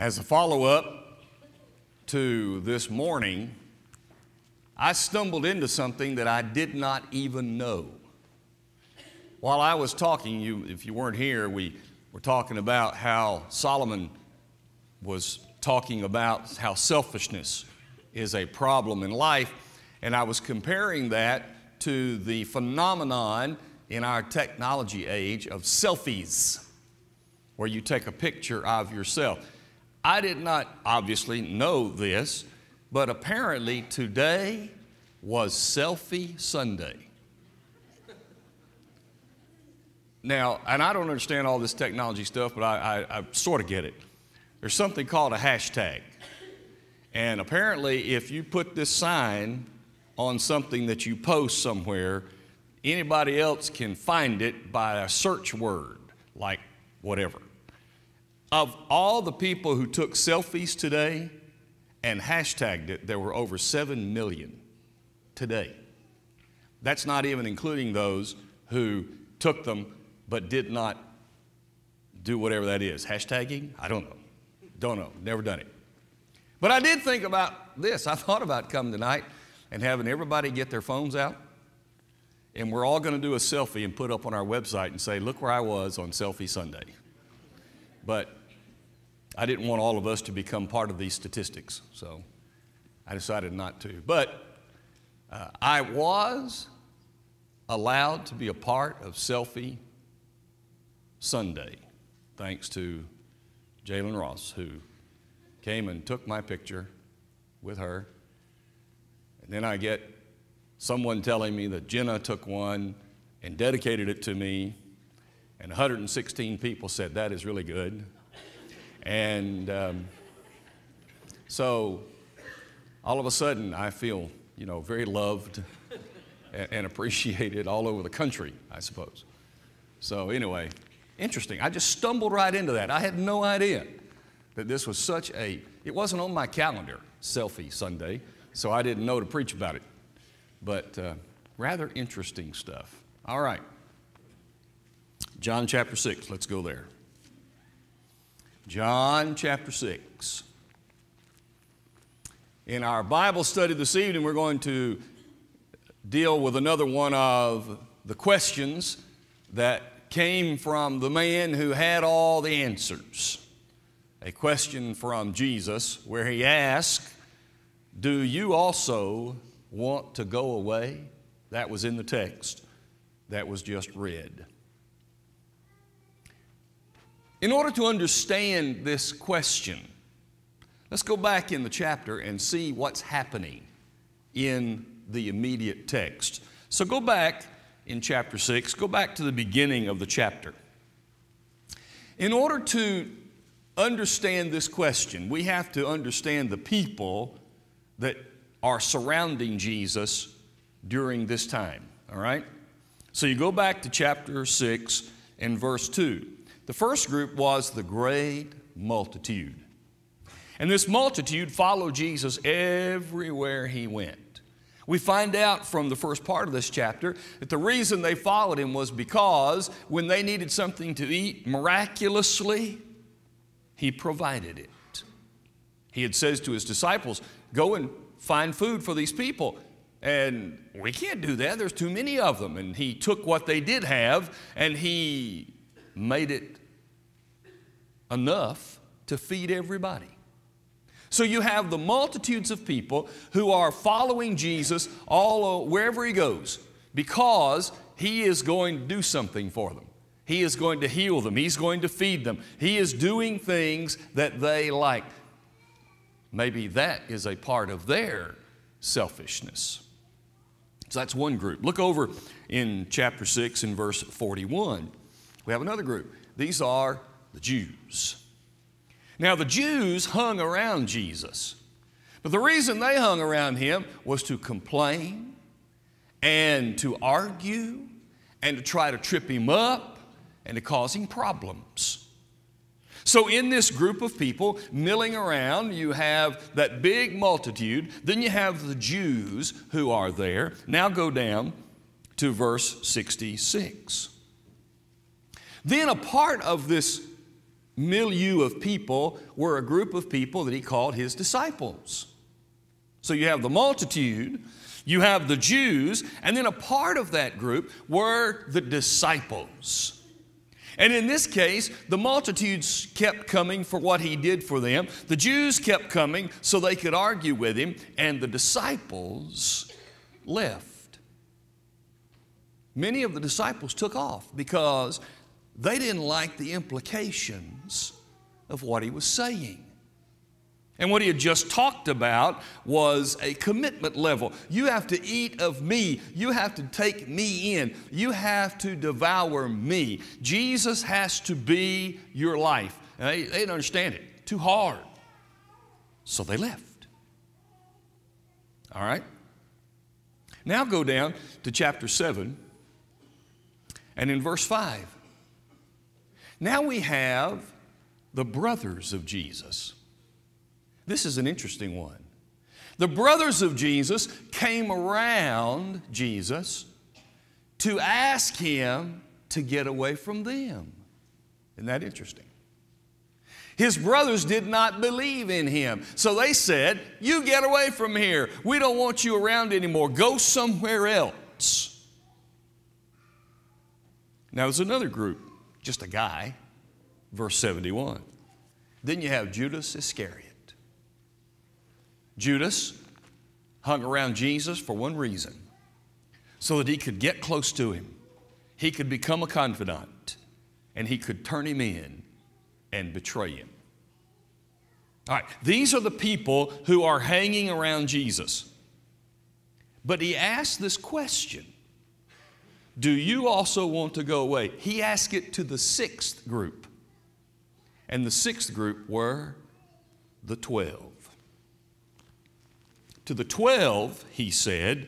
As a follow up to this morning, I stumbled into something that I did not even know. While I was talking, you, if you weren't here, we were talking about how Solomon was talking about how selfishness is a problem in life, and I was comparing that to the phenomenon in our technology age of selfies, where you take a picture of yourself. I did not obviously know this, but apparently today was Selfie Sunday. Now, and I don't understand all this technology stuff, but I, I, I sort of get it. There's something called a hashtag. And apparently, if you put this sign on something that you post somewhere, anybody else can find it by a search word, like whatever. Of all the people who took selfies today and hashtagged it, there were over 7 million today. That's not even including those who took them but did not do whatever that is. Hashtagging? I don't know. Don't know. Never done it. But I did think about this. I thought about coming tonight and having everybody get their phones out. And we're all going to do a selfie and put up on our website and say, look where I was on Selfie Sunday. But I didn't want all of us to become part of these statistics, so I decided not to. But uh, I was allowed to be a part of Selfie Sunday, thanks to Jalen Ross, who came and took my picture with her. And then I get someone telling me that Jenna took one and dedicated it to me, and 116 people said, That is really good. And um, so all of a sudden, I feel, you know, very loved and, appreciated all over the country, I suppose. So, anyway, Interesting. I just stumbled right into that. I had no idea that this was such a, it wasn't on my calendar, Selfie Sunday, so I didn't know to preach about it. But uh, rather interesting stuff. All right. John chapter 6, let's go there. John chapter 6. In our Bible study this evening, we're going to deal with another one of the questions that came from the man who had all the answers. A question from Jesus where he asked, Do you also want to go away? That was in the text that was just read. In order to understand this question, let's go back in the chapter and see what's happening in the immediate text. So go back in chapter 6. Go back to the beginning of the chapter. In order to understand this question, we have to understand the people that are surrounding Jesus during this time, all right? So you go back to chapter 6 and verse 2. The first group was the great multitude. And this multitude followed Jesus everywhere he went. We find out from the first part of this chapter that the reason they followed him was because when they needed something to eat, miraculously, he provided it. He had says to his disciples, "Go and find food for these people." And we can't do that. There's too many of them. And he took what they did have and he made it enough to feed everybody. So you have the multitudes of people who are following Jesus all wherever he goes because he is going to do something for them. He is going to heal them. He's going to feed them. He is doing things that they like. Maybe that is a part of their selfishness. So that's one group. Look over in chapter 6 and verse 41. We have another group. These are the Jews. Now, the Jews hung around Jesus, but the reason they hung around him was to complain and to argue and to try to trip him up and to cause him problems. So, in this group of people milling around, you have that big multitude. Then you have the Jews who are there. Now go down to verse 66. Then a part of this milieu of people were a group of people that he called his disciples. So you have the multitude, you have the Jews, and then a part of that group were the disciples. And in this case, the multitudes kept coming for what he did for them. The Jews kept coming so they could argue with him, and the disciples left. Many of the disciples took off because they didn't like the implications of what he was saying. And what he had just talked about was a commitment level. You have to eat of me. You have to take me in. You have to devour me. Jesus has to be your life. And they, they didn't understand it. Too hard. So they left. All right? Now go down to chapter 7 and in verse 5. Now we have the brothers of Jesus. This is an interesting one. The brothers of Jesus came around Jesus to ask him to get away from them. Isn't that interesting? His brothers did not believe in him. So they said, You get away from here. We don't want you around anymore. Go somewhere else. Now, there's another group, just a guy, verse 71. Then you have Judas Iscariot. Judas hung around Jesus for one reason so that he could get close to him, he could become a confidant, and he could turn him in and betray him. All right, these are the people who are hanging around Jesus. But he asked this question Do you also want to go away? He asked it to the sixth group. And the sixth group were the twelve. To the 12, he said,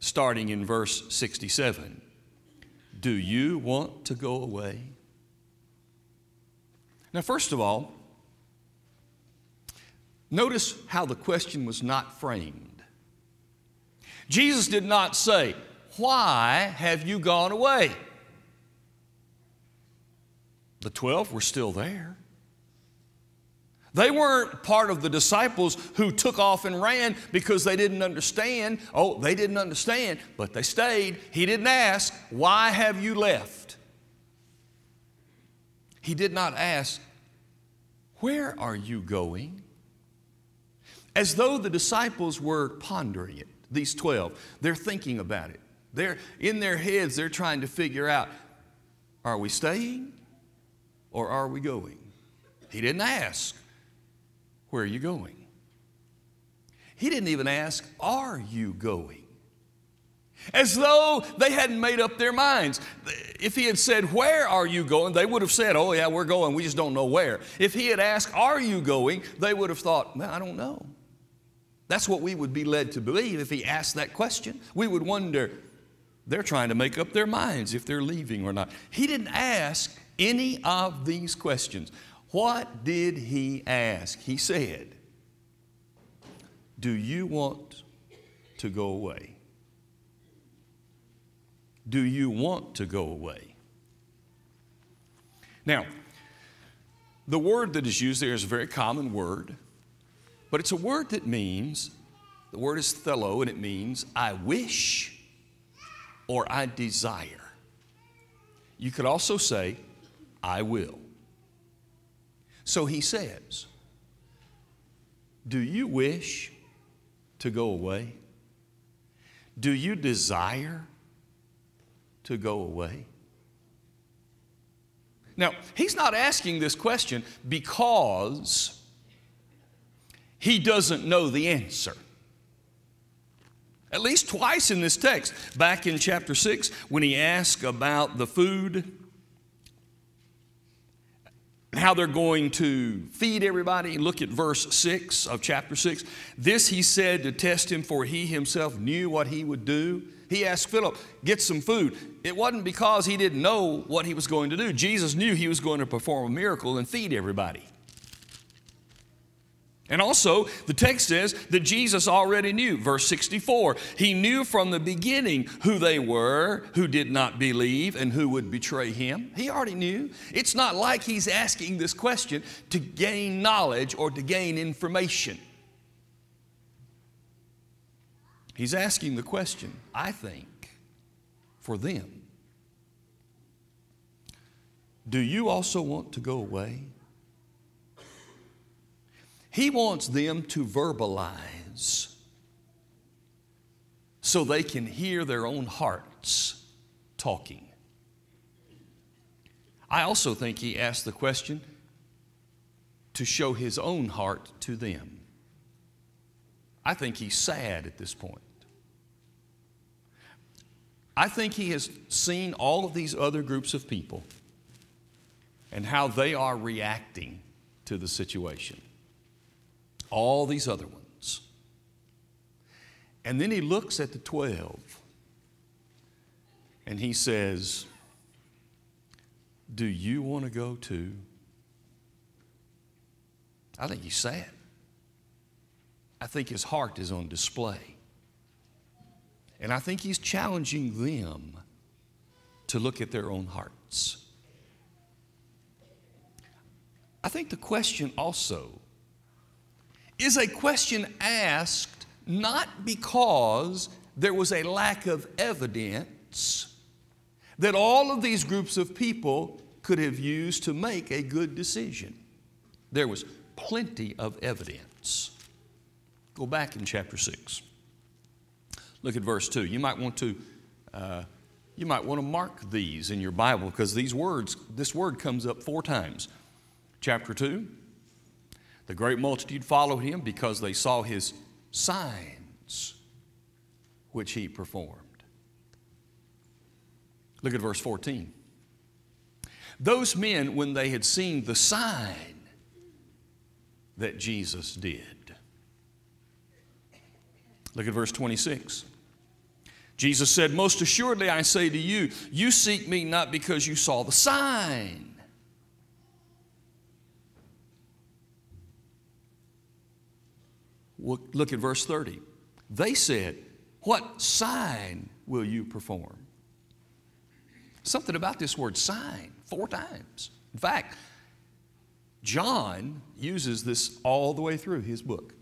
starting in verse 67, Do you want to go away? Now, first of all, notice how the question was not framed. Jesus did not say, Why have you gone away? The 12 were still there. They weren't part of the disciples who took off and ran because they didn't understand. Oh, they didn't understand, but they stayed. He didn't ask, Why have you left? He did not ask, Where are you going? As though the disciples were pondering it, these 12. They're thinking about it. They're in their heads, they're trying to figure out are we staying or are we going? He didn't ask. Where are you going? He didn't even ask, Are you going? As though they hadn't made up their minds. If he had said, Where are you going? they would have said, Oh, yeah, we're going. We just don't know where. If he had asked, Are you going? they would have thought, Man, I don't know. That's what we would be led to believe if he asked that question. We would wonder, they're trying to make up their minds if they're leaving or not. He didn't ask any of these questions. What did he ask? He said, Do you want to go away? Do you want to go away? Now, the word that is used there is a very common word, but it's a word that means, the word is thelo, and it means I wish or I desire. You could also say, I will. So he says, Do you wish to go away? Do you desire to go away? Now, he's not asking this question because he doesn't know the answer. At least twice in this text, back in chapter 6, when he asked about the food how they're going to feed everybody. Look at verse 6 of chapter 6. This he said to test him, for he himself knew what he would do. He asked Philip, Get some food. It wasn't because he didn't know what he was going to do. Jesus knew he was going to perform a miracle and feed everybody. And also, the text says that Jesus already knew. Verse 64 He knew from the beginning who they were, who did not believe, and who would betray him. He already knew. It's not like he's asking this question to gain knowledge or to gain information. He's asking the question, I think, for them. Do you also want to go away? He wants them to verbalize so they can hear their own hearts talking. I also think he asked the question to show his own heart to them. I think he's sad at this point. I think he has seen all of these other groups of people and how they are reacting to the situation all these other ones. And then he looks at the 12 and he says, Do you want to go too? I think he's sad. I think his heart is on display. And I think he's challenging them to look at their own hearts. I think the question also is a question asked not because there was a lack of evidence that all of these groups of people could have used to make a good decision. There was plenty of evidence. Go back in chapter 6. Look at verse 2. You might want to. Uh, you might want to mark these in your Bible because these words, this word comes up four times. Chapter 2, the great multitude followed him because they saw his signs which he performed. Look at verse 14. Those men, when they had seen the sign that Jesus did, look at verse 26. Jesus said, Most assuredly I say to you, you seek me not because you saw the sign Look at verse 30. They said, What sign will you perform? Something about this word sign, four times. In fact, John uses this all the way through his book.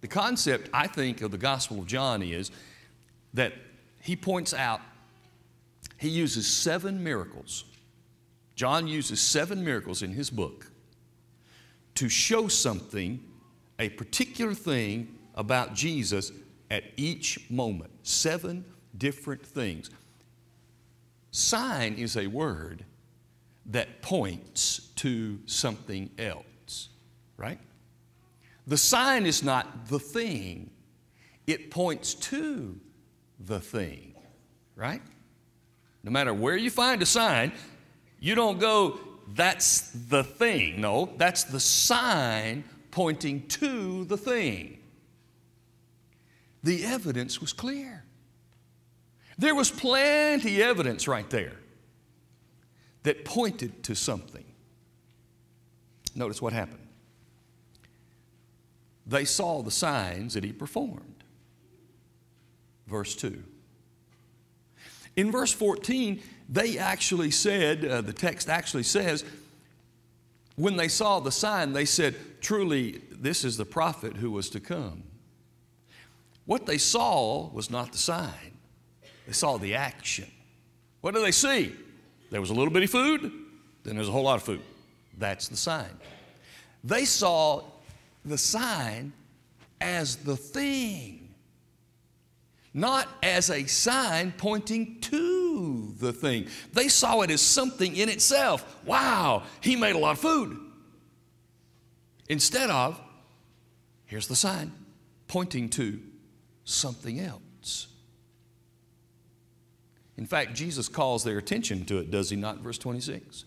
The concept, I think, of the Gospel of John is that he points out, he uses seven miracles. John uses seven miracles in his book to show something a particular thing about Jesus at each moment. Seven different things. Sign is a word that points to something else, right? The sign is not the thing, it points to the thing, right? No matter where you find a sign, you don't go, that's the thing. No, that's the sign pointing to the thing. The evidence was clear. There was plenty evidence right there that pointed to something. Notice what happened. They saw the signs that he performed. Verse 2. In verse 14, they actually said, uh, the text actually says, when they saw the sign, they said, Truly, this is the prophet who was to come. What they saw was not the sign, they saw the action. What did they see? There was a little bitty food, then there's a whole lot of food. That's the sign. They saw the sign as the thing, not as a sign pointing to the thing. They saw it as something in itself. Wow, he made a lot of food. Instead of, here's the sign pointing to something else. In fact, Jesus calls their attention to it, does he not? Verse 26.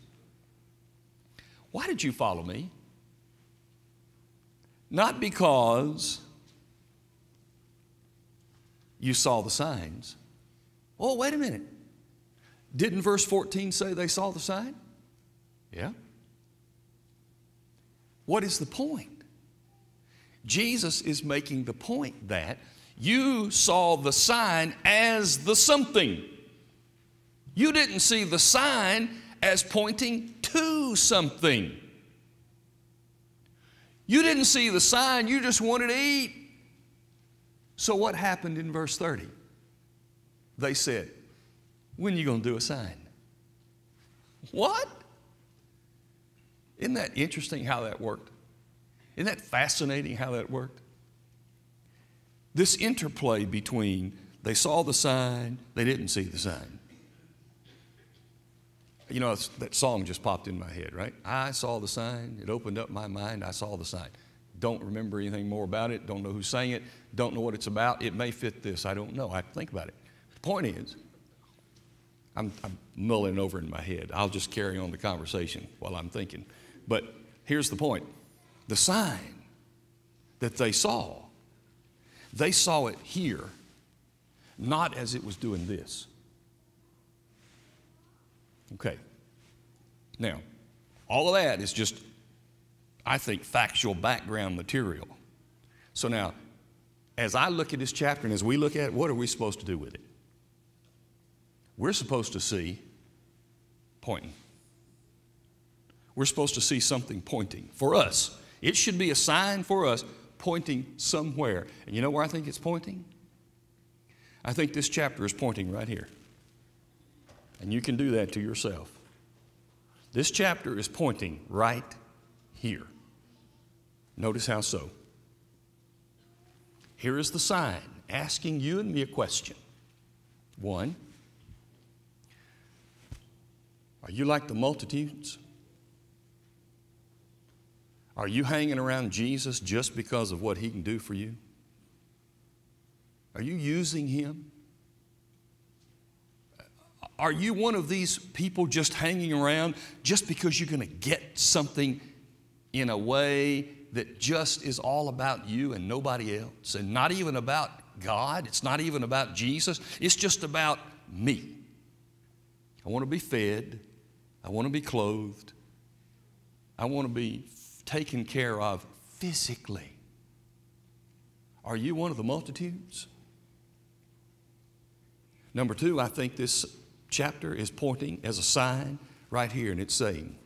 Why did you follow me? Not because you saw the signs. Oh, wait a minute. Didn't verse 14 say they saw the sign? Yeah. What is the point? Jesus is making the point that you saw the sign as the something. You didn't see the sign as pointing to something. You didn't see the sign, you just wanted to eat. So, what happened in verse 30? They said, When are you going to do a sign? What? Isn't that interesting how that worked? Isn't that fascinating how that worked? This interplay between they saw the sign, they didn't see the sign. You know, that song just popped in my head, right? I saw the sign, it opened up my mind, I saw the sign. Don't remember anything more about it, don't know who sang it, don't know what it's about. It may fit this, I don't know. I think about it. The point is, I'm, I'm mulling over in my head. I'll just carry on the conversation while I'm thinking. But here's the point the sign that they saw, they saw it here, not as it was doing this. Okay. Now, all of that is just, I think, factual background material. So now, as I look at this chapter and as we look at it, what are we supposed to do with it? We're supposed to see pointing. We're supposed to see something pointing for us. It should be a sign for us pointing somewhere. And you know where I think it's pointing? I think this chapter is pointing right here. And you can do that to yourself. This chapter is pointing right here. Notice how so. Here is the sign asking you and me a question. One, are you like the multitudes? Are you hanging around Jesus just because of what he can do for you? Are you using him? Are you one of these people just hanging around just because you're going to get something in a way that just is all about you and nobody else, and not even about God? It's not even about Jesus. It's just about me. I want to be fed. I want to be clothed. I want to be taken care of physically. Are you one of the multitudes? Number two, I think this chapter is pointing as a sign right here, and it's saying,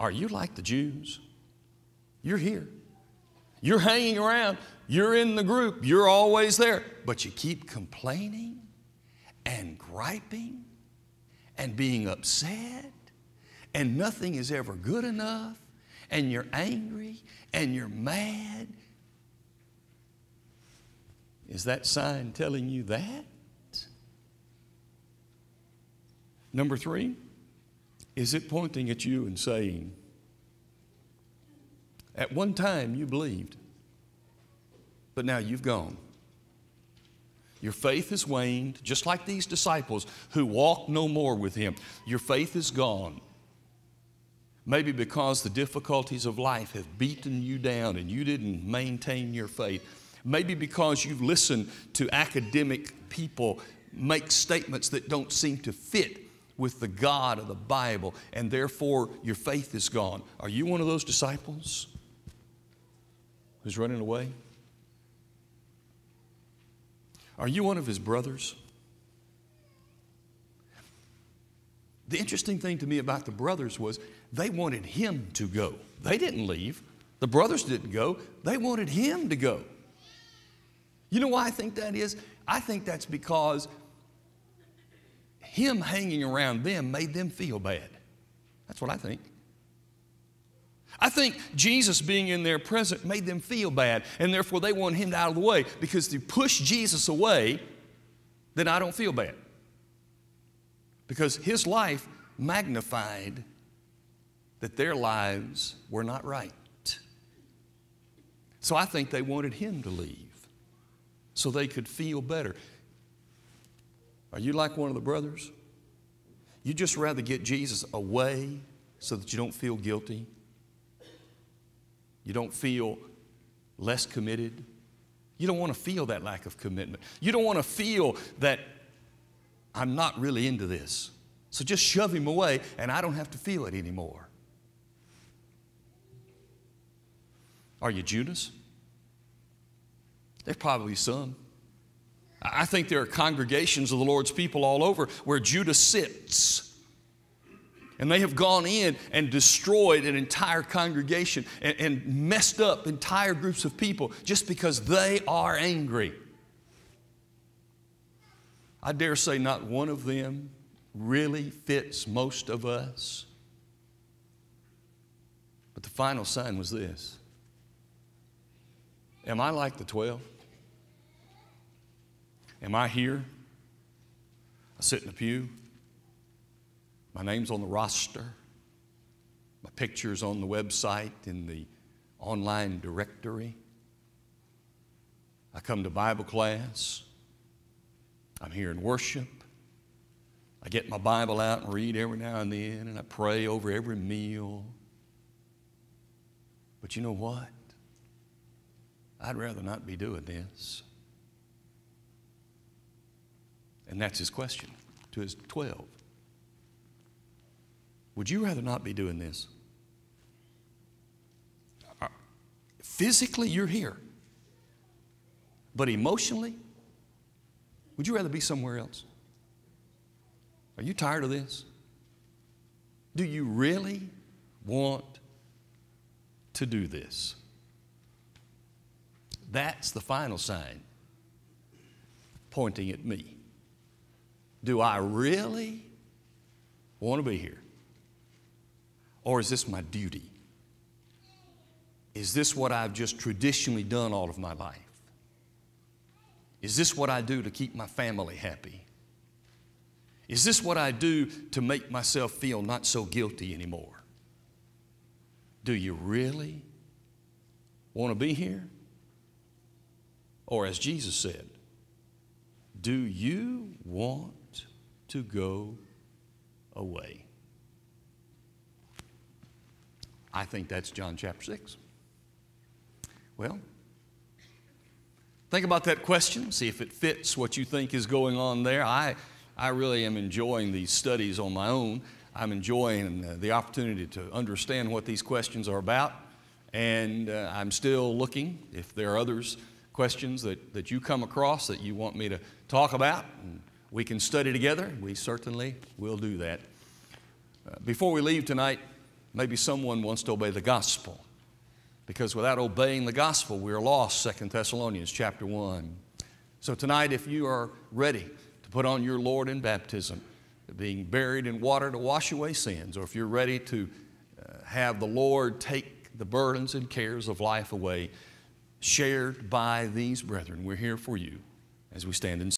Are you like the Jews? You're here. You're hanging around. You're in the group. You're always there. But you keep complaining and griping and being upset, and nothing is ever good enough, and you're angry and you're mad. Is that sign telling you that? Number three, is it pointing at you and saying, at one time you believed, but now you've gone. Your faith has waned, just like these disciples who walked no more with him. Your faith is gone. Maybe because the difficulties of life have beaten you down and you didn't maintain your faith. Maybe because you've listened to academic people make statements that don't seem to fit with the God of the Bible, and therefore your faith is gone. Are you one of those disciples who's running away? Are you one of his brothers? The interesting thing to me about the brothers was they wanted him to go. They didn't leave. The brothers didn't go. They wanted him to go. You know why I think that is? I think that's because him hanging around them made them feel bad. That's what I think. I think Jesus being in their presence made them feel bad, and therefore they want him out of the way because to push Jesus away, then I don't feel bad. Because his life magnified that their lives were not right. So I think they wanted him to leave so they could feel better. Are you like one of the brothers? You just rather get Jesus away so that you don't feel guilty. You don't feel less committed. You don't want to feel that lack of commitment. You don't want to feel that I'm not really into this. So just shove him away and I don't have to feel it anymore. Are you Judas? There's probably some. I think there are congregations of the Lord's people all over where Judas sits. And they have gone in and destroyed an entire congregation and, and, messed up entire groups of people just because they are angry. I dare say not one of them really fits most of us. But the final sign was this Am I like the 12? Am I here? I sit in the pew. My name's on the roster. My picture's on the website in the online directory. I come to Bible class. I'm here in worship. I get my Bible out and read every now and then, and I pray over every meal. But you know what? I'd rather not be doing this. And that's his question to his 12. Would you rather not be doing this? Uh, physically, you're here. But emotionally, would you rather be somewhere else? Are you tired of this? Do you really want to do this? That's the final sign pointing at me. Do I really want to be here? Or is this my duty? Is this what I've just traditionally done all of my life? Is this what I do to keep my family happy? Is this what I do to make myself feel not so guilty anymore? Do you really want to be here? Or, as Jesus said, do you want to go away? I think that's John chapter 6. Well, think about that question, see if it fits what you think is going on there. I I really am enjoying these studies on my own. I'm enjoying uh, the opportunity to understand what these questions are about. And uh, I'm still looking if there are others questions that, that you come across that you want me to talk about. And we can study together. We certainly will do that. Uh, before we leave tonight, maybe someone wants to obey the gospel. Because without obeying the gospel, we are lost, Second Thessalonians chapter 1. So tonight, if you are ready, to put on your Lord in baptism, being buried in water to wash away sins, or if you're ready to uh, have the Lord take the burdens and cares of life away, shared by these brethren, we're here for you as we stand in